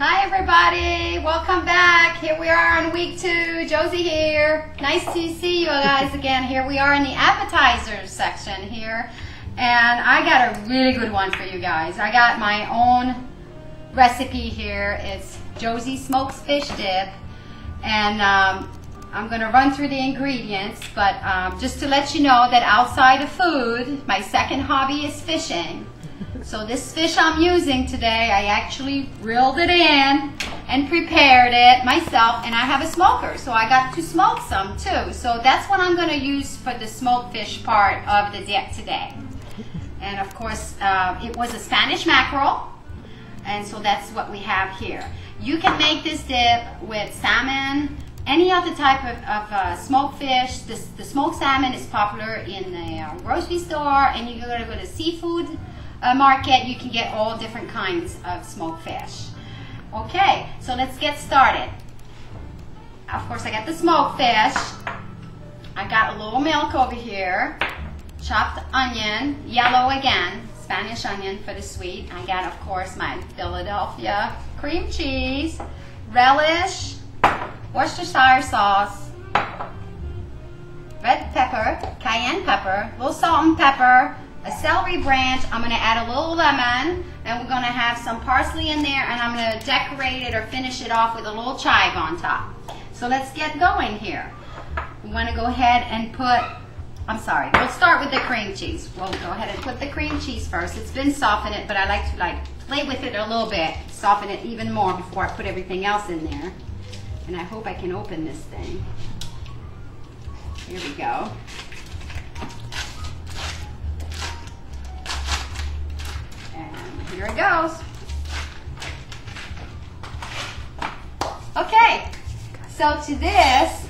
Hi everybody, welcome back. Here we are on week two. Josee here. Nice to see you guys again. Here we are in the appetizers section here. And I got a really good one for you guys. I got my own recipe here. It's Josee smoked fish dip. And um, I'm going to run through the ingredients, but um, just to let you know that outside of food, my second hobby is fishing. So this fish I'm using today, I actually reeled it in and prepared it myself, and I have a smoker, so I got to smoke some too. So that's what I'm going to use for the smoked fish part of the dip today. And of course, uh, it was a Spanish mackerel, and so that's what we have here. You can make this dip with salmon, any other type of, of uh, smoked fish. This, the smoked salmon is popular in the uh, grocery store, and you go to go to seafood uh, market, you can get all different kinds of smoked fish. Okay, so let's get started. Of course, I got the smoked fish. I got a little milk over here, chopped onion, yellow again, Spanish onion for the sweet. I got, of course, my Philadelphia cream cheese, relish, Worcestershire sauce, red pepper, cayenne pepper, a little salt and pepper, a celery branch. I'm going to add a little lemon and we're going to have some parsley in there and I'm going to decorate it or finish it off with a little chive on top. So let's get going here. We want to go ahead and put, I'm sorry, we'll start with the cream cheese. We'll go ahead and put the cream cheese first. It's been softened it, but I like to like play with it a little bit, soften it even more before I put everything else in there. And I hope I can open this thing. Here we go. Here it goes. Okay, so to this,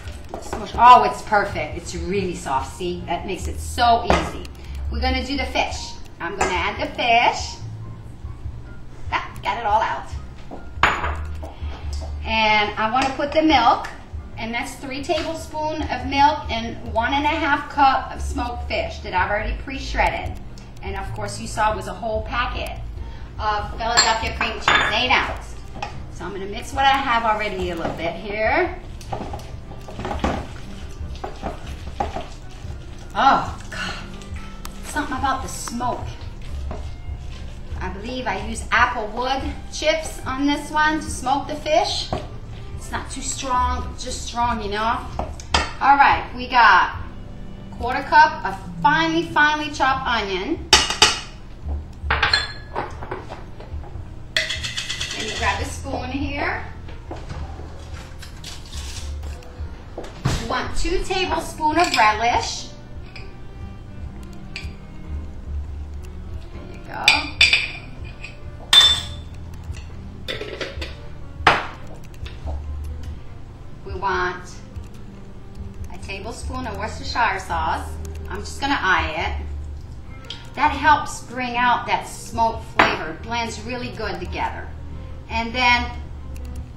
oh, it's perfect. It's really soft. See, that makes it so easy. We're gonna do the fish. I'm gonna add the fish. Ah, got it all out. And I wanna put the milk, and that's three tablespoons of milk and one and a half cup of smoked fish that I've already pre-shredded. And of course, you saw it was a whole packet of Philadelphia cream cheese, eight ounce. So I'm to mix what I have already a little bit here. Oh, God. Something about the smoke. I believe I use apple wood chips on this one to smoke the fish. It's not too strong, just strong enough. All right, we got quarter cup of finely, finely chopped onion. And you grab a spoon here. You want two tablespoons of relish. There you go. We want a tablespoon of Worcestershire sauce. I'm just gonna eye it. That helps bring out that smoke flavor. Blends really good together. And then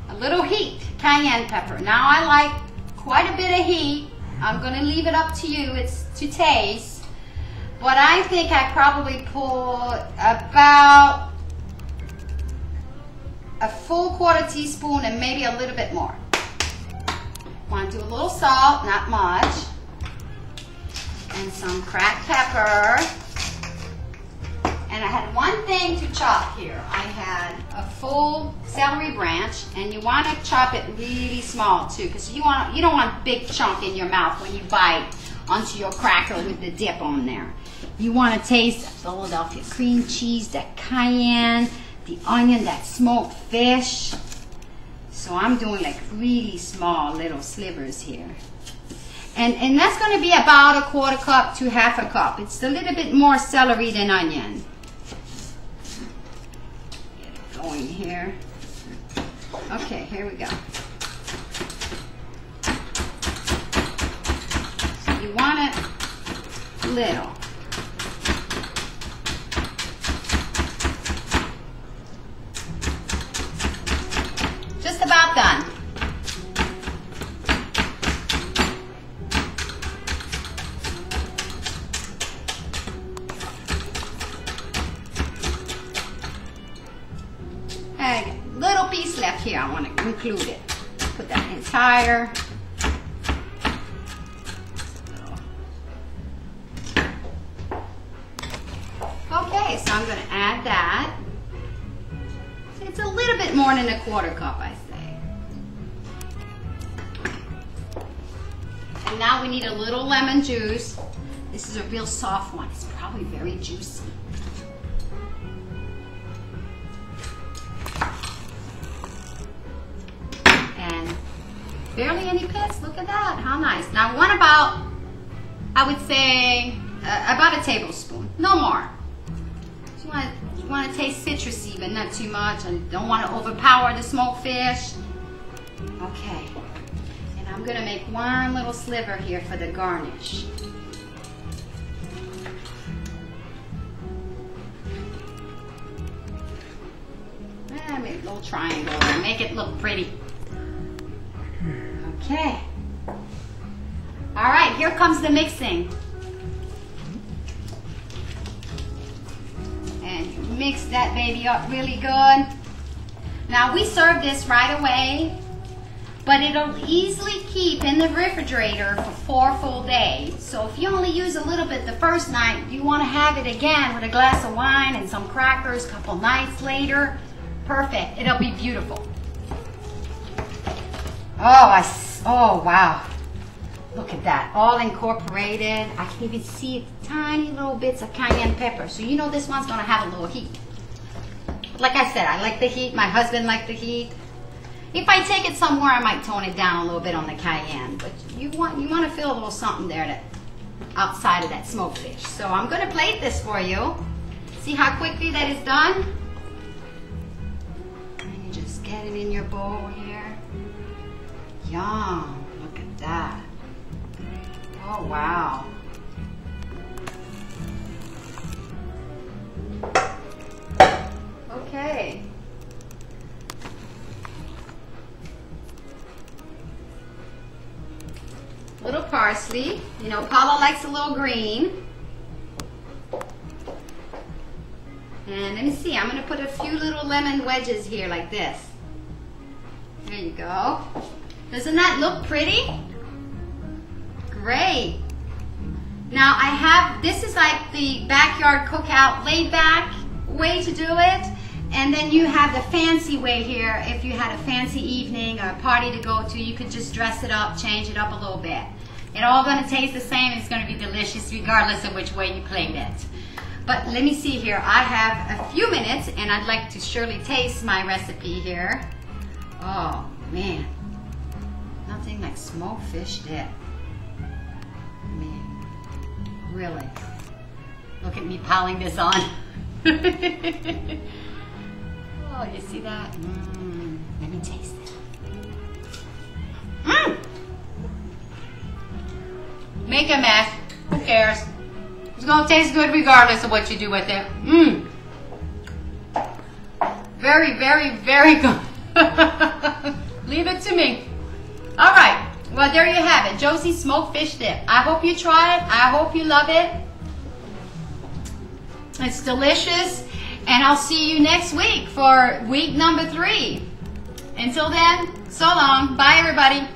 a little heat, cayenne pepper. Now I like quite a bit of heat. I'm gonna leave it up to you, it's to taste. But I think I probably put about a full quarter teaspoon and maybe a little bit more. Want to do a little salt, not much. And some cracked pepper. And I had one thing to chop here. I had a full celery branch, and you want to chop it really small too, because you want you don't want a big chunk in your mouth when you bite onto your cracker with the dip on there. You want to taste the Philadelphia cream cheese, that cayenne, the onion, that smoked fish. So I'm doing like really small little slivers here. And, and that's going to be about a quarter cup to half a cup. It's a little bit more celery than onion. Get going here. Okay, here we go. So you want it little. Just about done. Left here. I want to include it. Put that entire. Okay, so I'm going to add that. It's a little bit more than a quarter cup, I say. And now we need a little lemon juice. This is a real soft one. It's probably very juicy. Barely any pits. Look at that. How nice. Now, one about, I would say, uh, about a tablespoon. No more. You want, you want to taste citrusy, but not too much. I don't want to overpower the smoked fish. Okay. And I'm to make one little sliver here for the garnish. Eh, make a little triangle. Make it look pretty. Okay. All right, here comes the mixing. And mix that baby up really good. Now we serve this right away, but it'll easily keep in the refrigerator for four full days. So if you only use a little bit the first night, you want to have it again with a glass of wine and some crackers a couple nights later. Perfect. It'll be beautiful. Oh, I, oh wow. Look at that, all incorporated. I can even see tiny little bits of cayenne pepper. So you know this one's gonna have a little heat. Like I said, I like the heat. My husband liked the heat. If I take it somewhere, I might tone it down a little bit on the cayenne. But you want you want to feel a little something there that outside of that smoked fish. So I'm gonna plate this for you. See how quickly that is done? And you just get it in your bowl here. Yum, look at that. Oh, wow. Okay. Little parsley. You know, Paula likes a little green. And let me see, I'm going to put a few little lemon wedges here like this. There you go. Doesn't that look pretty? Great. Now I have, this is like the backyard cookout laid back way to do it. And then you have the fancy way here. If you had a fancy evening or a party to go to, you could just dress it up, change it up a little bit. It all gonna taste the same. It's gonna be delicious regardless of which way you plate it. But let me see here. I have a few minutes and I'd like to surely taste my recipe here. Oh man, nothing like small fish dip. Man, really. Look at me piling this on. oh, you see that? Mm, let me taste it. Mmm! Make a mess. Who cares? It's gonna taste good regardless of what you do with it. Mmm. Very, very, very good. Leave it to me. All right. Well, there you have it. Josee smoked fish dip. I hope you try it. I hope you love it. It's delicious. And I'll see you next week for week number three. Until then, so long. Bye, everybody.